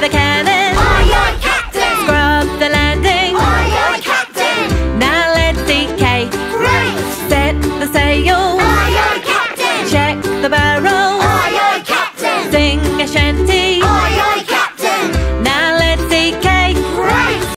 the cannon. Aye, aye, Captain! Scrub the landing. Aye, aye, Captain! Now let's decay. Great! Set the sail. Aye, aye, Captain! Check the barrel. Aye, aye, Captain! Sing a shanty.